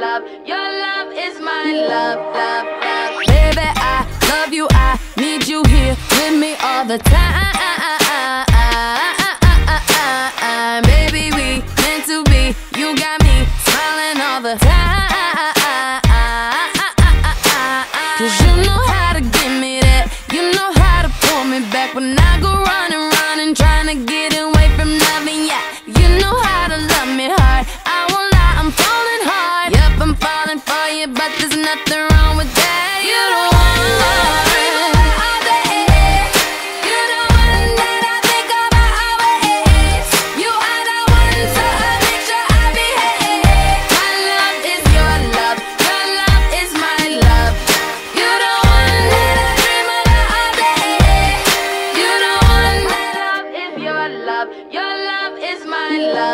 love, Your love is my love, love, love. Baby, I love you. I need you here with me all the time. Baby, we meant to be. You got me smiling all the time. Cause you know how to give me that. You know how to pull me back when I go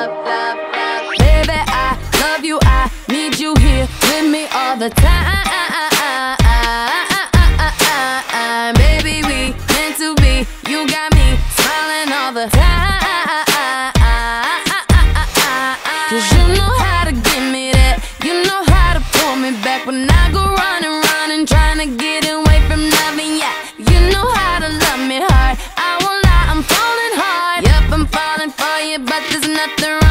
love, love, love. Baby, I love you, I need you here with me all the time. Baby, we meant to be. You got me smiling all the time. Cause the